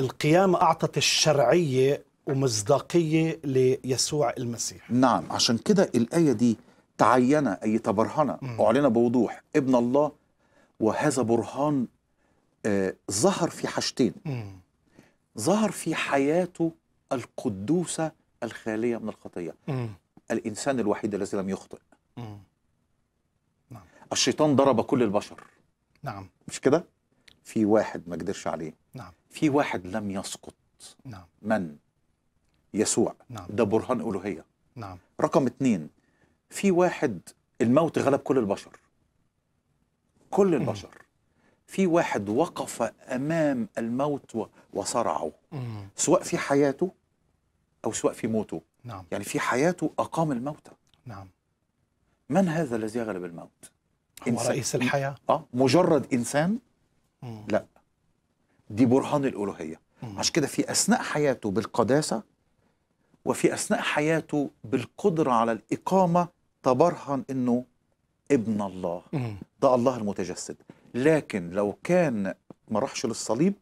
القيامة أعطت الشرعية ومصداقية ليسوع المسيح. نعم عشان كده الآية دي تعين أي تبرهن مم. أعلن بوضوح ابن الله وهذا برهان آه ظهر في حاجتين. ظهر في حياته القدوسة الخالية من الخطية. الإنسان الوحيد الذي لم يخطئ. مم. الشيطان ضرب كل البشر. نعم. مش كده؟ في واحد ما قدرش عليه. نعم. في واحد لم يسقط. نعم. من؟ يسوع. نعم. ده برهان ألوهية. نعم. رقم اتنين في واحد الموت غلب كل البشر. كل البشر. في واحد وقف أمام الموت وصرعه. مم. سواء في حياته أو سواء في موته. نعم. يعني في حياته أقام الموتى نعم. من هذا الذي يغلب الموت؟ هو إنسان- رئيس الحياة؟ آه مجرد إنسان مم. لا. دي برهان الألوهية. مم. عشان كده في أثناء حياته بالقداسة وفي أثناء حياته بالقدرة على الإقامة تبرهن إنه ابن الله. مم. ده الله المتجسد. لكن لو كان ما راحش للصليب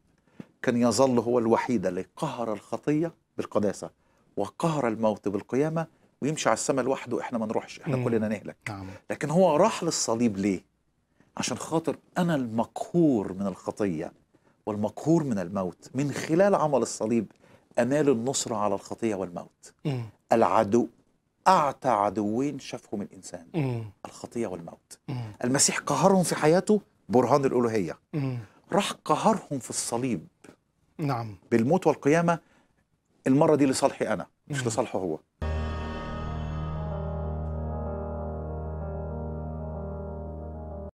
كان يظل هو الوحيد اللي قهر الخطية بالقداسة وقهر الموت بالقيامة ويمشي على السماء لوحده. إحنا ما نروحش. إحنا مم. كلنا نهلك. نعم. لكن هو راح للصليب ليه؟ عشان خاطر أنا المقهور من الخطية والمقهور من الموت من خلال عمل الصليب أنال النصره على الخطية والموت مم. العدو أعتى عدوين شافهم الإنسان مم. الخطية والموت مم. المسيح قهرهم في حياته برهان الألوهية مم. راح قهرهم في الصليب نعم بالموت والقيامة المرة دي لصالحي أنا مش. لصالحه هو